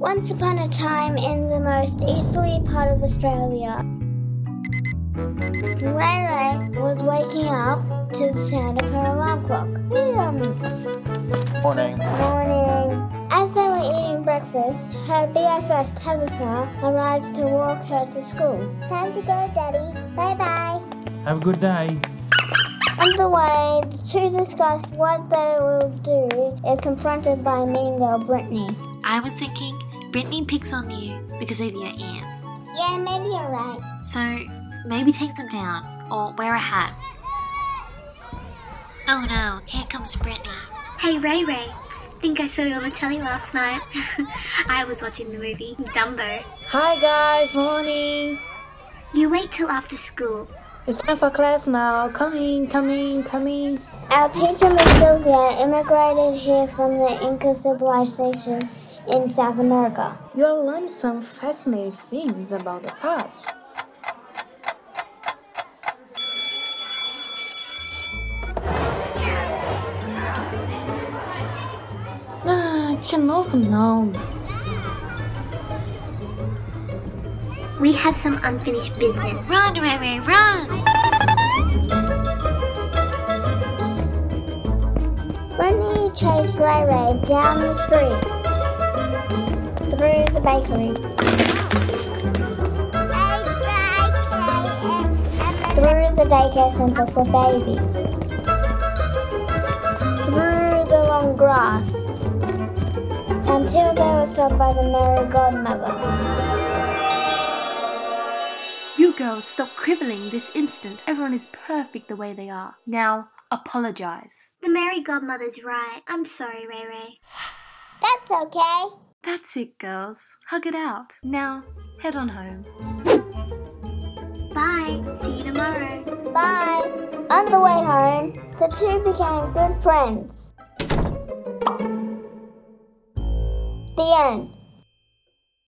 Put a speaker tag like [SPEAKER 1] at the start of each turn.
[SPEAKER 1] Once upon a time in the most easterly part of Australia, Rae Rae was waking up to the sound of her alarm clock. Hmm.
[SPEAKER 2] Morning.
[SPEAKER 1] Morning. As they were eating breakfast, her BFF Tabitha arrives to walk her to school. Time to go, Daddy. Bye bye.
[SPEAKER 2] Have a good day.
[SPEAKER 1] On the way, the two discuss what they will do if confronted by mean girl Brittany.
[SPEAKER 3] I was thinking Brittany picks on you because of your ears.
[SPEAKER 1] Yeah, maybe you're right.
[SPEAKER 3] So maybe take them down or wear a hat. Oh no, here comes Brittany.
[SPEAKER 4] Hey Rae Rae, think I saw you on the telly last night. I was watching the movie Dumbo.
[SPEAKER 5] Hi guys, morning.
[SPEAKER 4] You wait till after school.
[SPEAKER 5] It's time for class now. Coming, coming, coming.
[SPEAKER 1] Our teacher, Miss Sylvia, immigrated here from the Inca civilization in South America.
[SPEAKER 5] You'll learn some fascinating things about the past. Ah, de novo não.
[SPEAKER 4] We have some unfinished business.
[SPEAKER 3] Run, Rae Rae, run!
[SPEAKER 1] Brittany chased Rae Rae down the street, through the bakery, through the daycare center for babies, through the long grass, until they were stopped by the Merry Godmother.
[SPEAKER 6] You girls stop quibbling this instant. Everyone is perfect the way they are. Now, apologize.
[SPEAKER 4] The Mary Godmother's right. I'm sorry, Rae Rae.
[SPEAKER 1] That's okay.
[SPEAKER 6] That's it, girls. Hug it out. Now, head on home.
[SPEAKER 4] Bye. See you tomorrow.
[SPEAKER 1] Bye. On the way home, the two became good friends. The end.